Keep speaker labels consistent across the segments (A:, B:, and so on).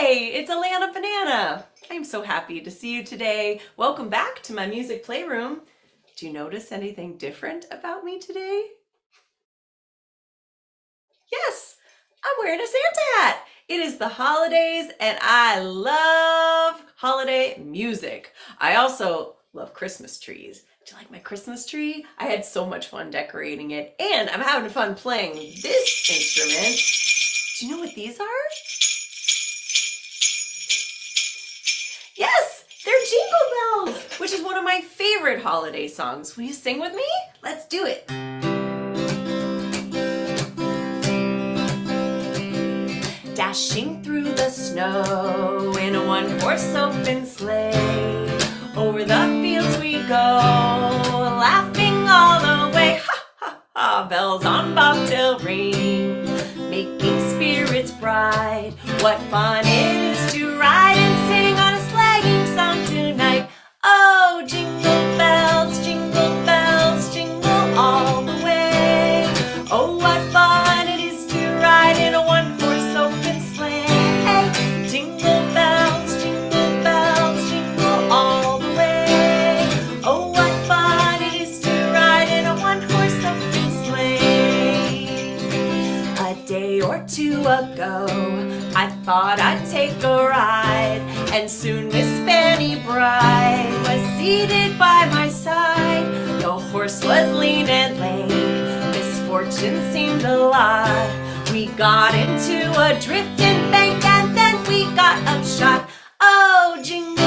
A: Hi, it's Alana Banana. I'm so happy to see you today. Welcome back to my music playroom. Do you notice anything different about me today? Yes, I'm wearing a Santa hat. It is the holidays and I love holiday music. I also love Christmas trees. Do you like my Christmas tree? I had so much fun decorating it and I'm having fun playing this instrument. Do you know what these are? Which is one of my favorite holiday songs. Will you sing with me? Let's do it. Dashing through the snow in a one-horse open sleigh. Over the fields we go, laughing all the way. Ha ha ha, bells on bobtail ring, making spirits bright. What fun it is day or two ago, I thought I'd take a ride, and soon Miss Fanny Bright was seated by my side. The horse was lean and lame, misfortune seemed a lot. We got into a drifting bank, and then we got upshot. Oh, jingle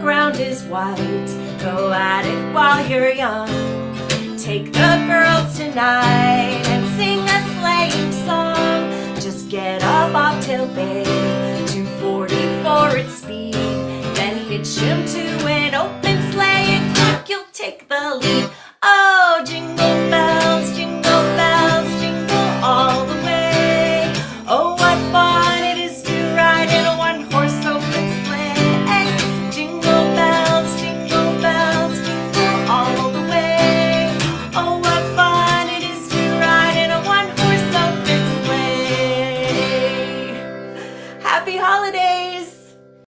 A: ground is white, go at it while you're young. Take the girls tonight and sing a sleighing song. Just get up bobtail bay, 240